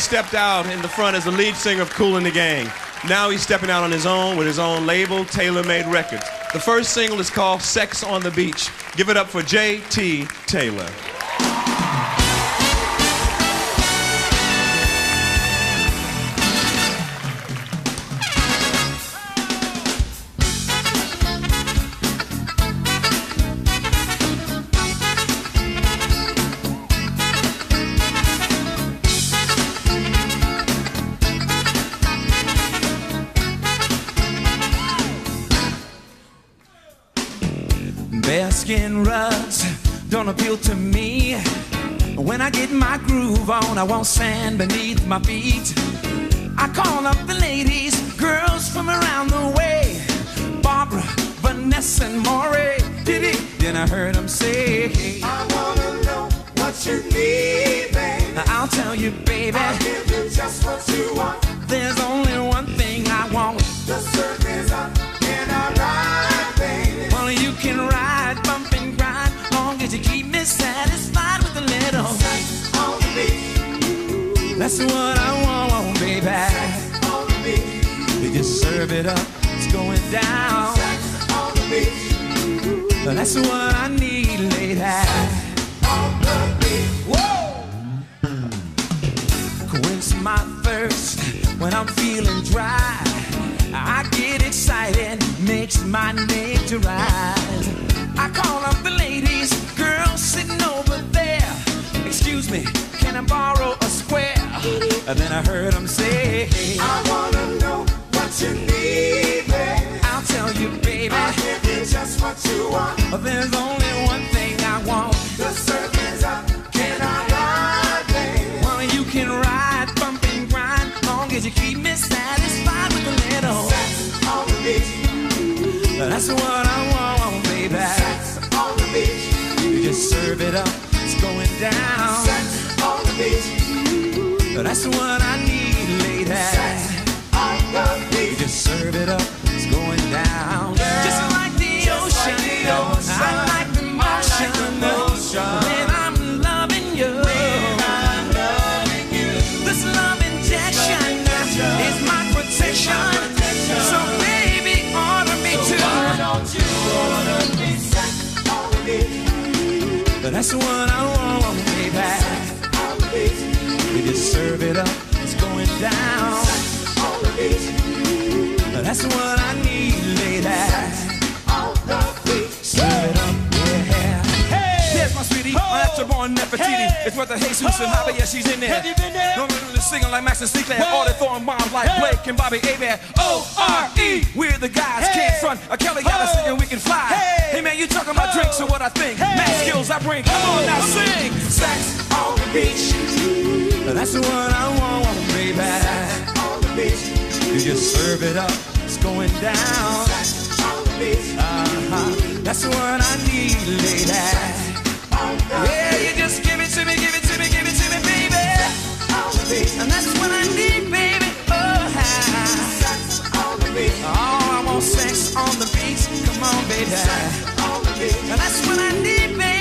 stepped out in the front as the lead singer of Kool and the Gang. Now he's stepping out on his own with his own label, Taylor Made Records. The first single is called Sex on the Beach. Give it up for J.T. Taylor. Bearskin rugs don't appeal to me. When I get my groove on, I want sand beneath my feet. I call up the ladies, girls from around the way. Barbara, Vanessa, and Maury. Did it? Then I heard them say, I wanna know what you need, baby. I'll tell you, baby. I'll give you just what you want. There's only one That's what I want, baby. the beach, You just serve it up, it's going down. That's what I need, lady. Whoa! Quench my thirst when I'm feeling dry. I get excited, makes my nature rise. I call up the ladies, girls sitting over there. Excuse me, And then I heard him say, I wanna know what you need, baby. I'll tell you, baby. I'll give you just what you want. There's only one thing I want. The is up, can I ride, baby? Well, you can ride, bump and grind, long as you keep me satisfied with a little. Sex on the beach, That's what I want, baby. sex on the beach, You just serve it up, That's what I need, lady. on the You beach. just serve it up, it's going down. Just like the Just like ocean, the ocean. I like the motion. I like the motion. When I'm loving you, I'm loving you. this love injection is my protection. So baby, order me Why to. don't you order me sex on the beach, That's what I want, baby. on the beach, You just serve it up, it's going down. the beach, That's what I need, lady. the. Serve it up, yeah. Hey, there's my sweetie, my natural born Nefertiti. It's worth a Jesus and Javier, yeah, she's in there. Have you been there? Don't really singing like Max and Sinclair. Whoa. All they throwing bombs like Hey. Blake and Bobby Abear. O-R-E, we're the guys, Hey. can't front. A Kelly got us singing, we can fly. Hey. Hey man, you talking about drinks, so what I think? Hey. Math skills I bring. Come on now, sing. The beach, That's what I want, baby. the You just serve it up, it's going down. the Uh-huh. That's what I need, lady. the Yeah, you just give it to me, give it to me, give it to me, baby. the And that's what I need, baby. Oh, the oh I want sex on the beach. Come on, baby. the And that's what I need, baby.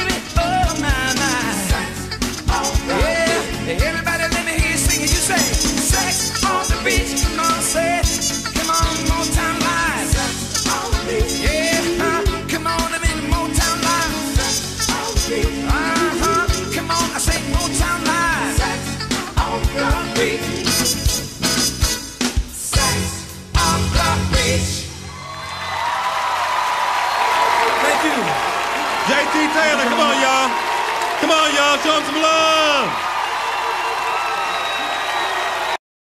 J.T. Taylor, come on, y'all. Come on, y'all. Show him some love.